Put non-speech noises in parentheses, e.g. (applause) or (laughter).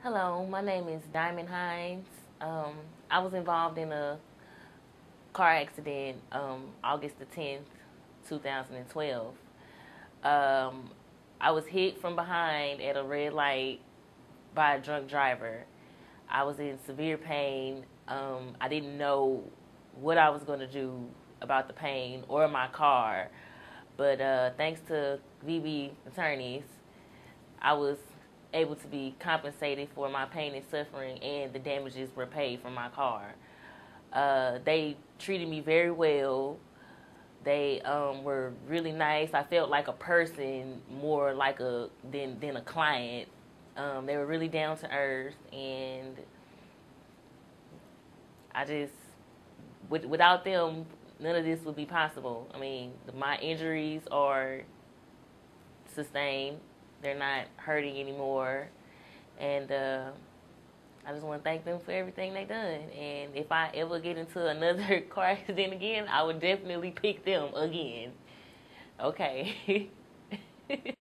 Hello, my name is Diamond Hines. Um, I was involved in a car accident um, August the 10th, 2012. Um, I was hit from behind at a red light by a drunk driver. I was in severe pain. Um, I didn't know what I was going to do about the pain or my car. But uh, thanks to VB attorneys, I was able to be compensated for my pain and suffering, and the damages were paid from my car. Uh, they treated me very well. They um, were really nice. I felt like a person more like a than than a client. Um, they were really down to earth, and I just with, without them, none of this would be possible. I mean, my injuries are sustained they're not hurting anymore. And uh, I just want to thank them for everything they've done. And if I ever get into another (laughs) car accident again, I would definitely pick them again. Okay. (laughs)